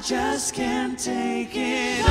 I just can't take it.